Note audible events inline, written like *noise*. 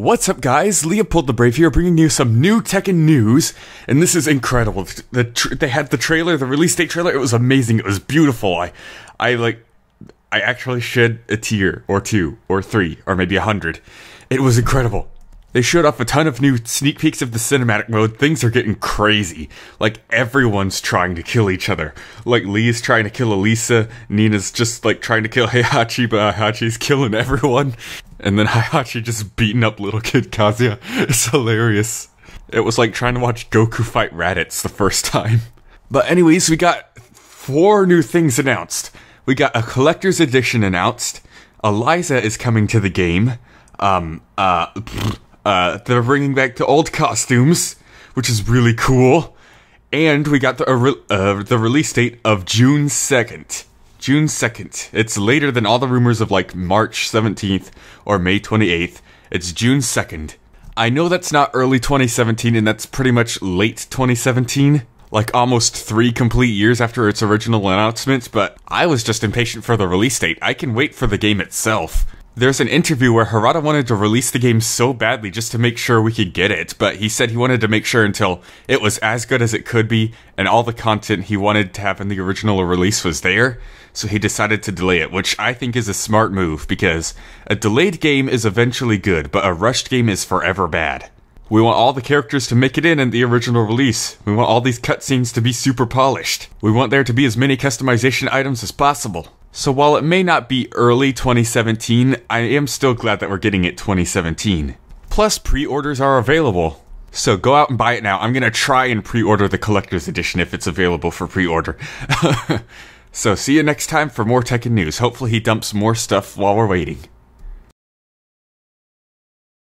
What's up, guys? Leopold the Brave here, bringing you some new Tekken news, and this is incredible. The they had the trailer, the release date trailer. It was amazing. It was beautiful. I, I like, I actually shed a tear or two or three or maybe a hundred. It was incredible. They showed off a ton of new sneak peeks of the cinematic mode. Things are getting crazy. Like everyone's trying to kill each other. Like Lee's trying to kill Elisa. Nina's just like trying to kill Heihachi, but Heihachi's killing everyone. And then *laughs* Heihachi just beating up little kid Kazuya. It's hilarious. It was like trying to watch Goku fight Raditz the first time. *laughs* But anyways, we got four new things announced. We got a collector's edition announced. Eliza is coming to the game. Um, uh, *sniffs* uh, they're bringing back the old costumes, which is really cool. And we got the uh, the release date of June second. June second. It's later than all the rumors of like March seventeenth or May twenty eighth. It's June second. I know that's not early 2017, and that's pretty much late 2017 like almost three complete years after its original announcement, but I was just impatient for the release date. I can wait for the game itself. There's an interview where Harada wanted to release the game so badly just to make sure we could get it, but he said he wanted to make sure until it was as good as it could be and all the content he wanted to have in the original release was there, so he decided to delay it, which I think is a smart move because a delayed game is eventually good, but a rushed game is forever bad. We want all the characters to make it in in the original release. We want all these cutscenes to be super polished. We want there to be as many customization items as possible. So while it may not be early 2017, I am still glad that we're getting it 2017. Plus, pre-orders are available. So go out and buy it now. I'm gonna try and pre-order the collector's edition if it's available for pre-order. *laughs* so see you next time for more Tekken news. Hopefully he dumps more stuff while we're waiting.